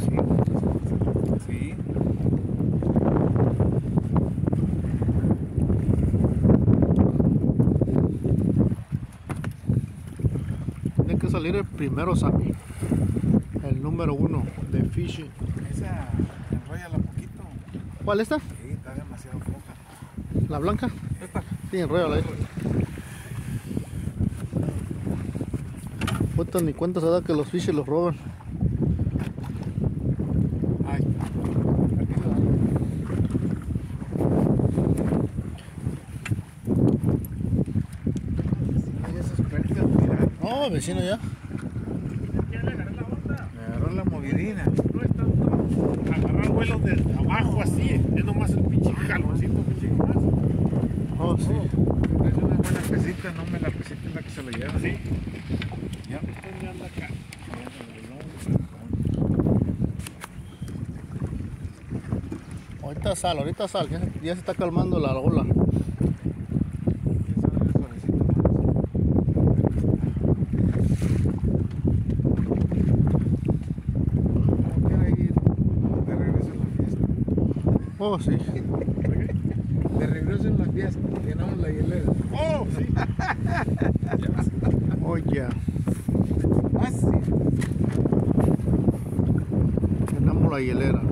sí. Sí. Tiene que salir el primero, Sammy. El número uno de fishing. Esa enrollala un poquito. ¿Cuál esta? Sí, está demasiado floja. ¿La blanca? Esta. Sí, enrollala ahí. Eh. Puta, ni cuenta se da que los fishes los roban. No, vecino ya. Me agarró la movidina. No es tanto agarrar vuelo de abajo así, es nomás el pinche jaloncito, pinche. Oh, sí. Es una buena pesita, no me la pesita es la que se lo lleva. Sí. Ya. Anda acá. Ahorita sal, ahorita sal. Ya, ya se está calmando la ola. ¿Quién sabe el solecito más? ¿Cómo quiere ir de regreso en la fiesta? Oh, sí. De regreso en la fiesta, llenamos la hielera. Oh, sí. Oh, ya. Ah, sí. Tenemos la hielera.